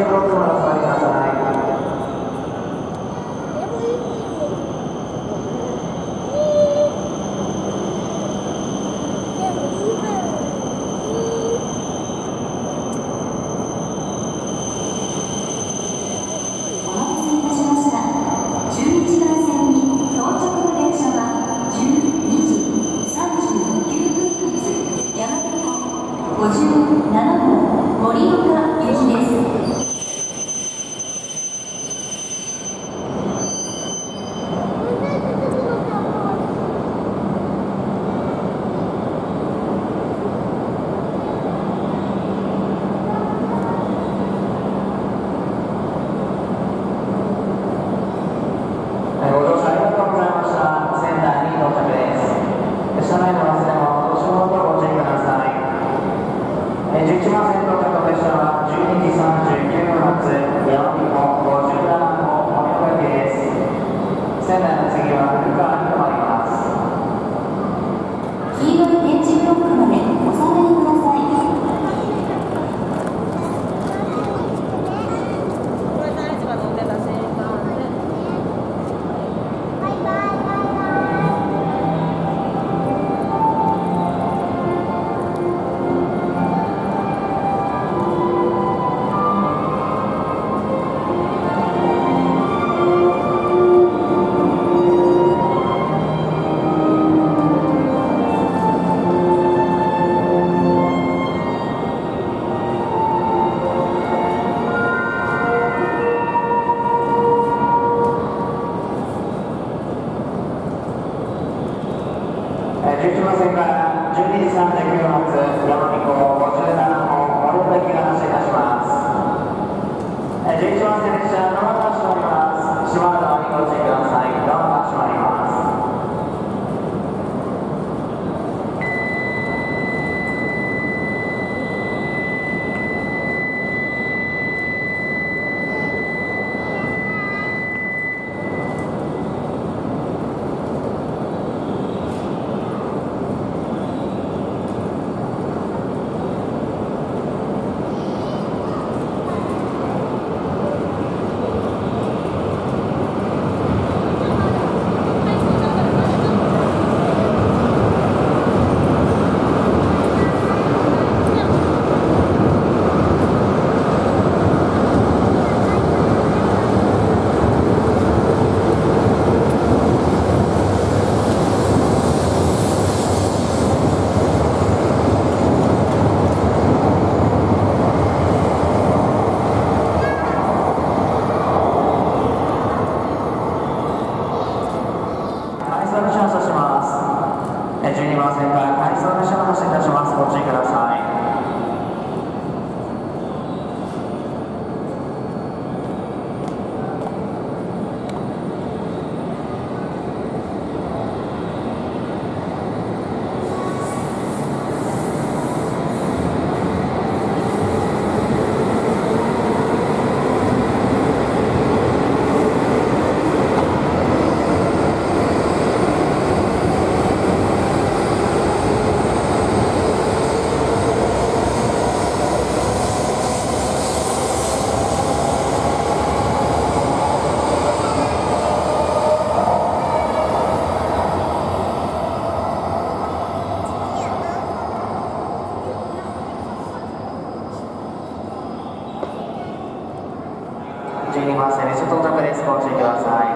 Gracias. お席が発車いたします。12番線列車到着ですご注意ください。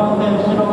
番線後ろ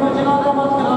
口なんだマスク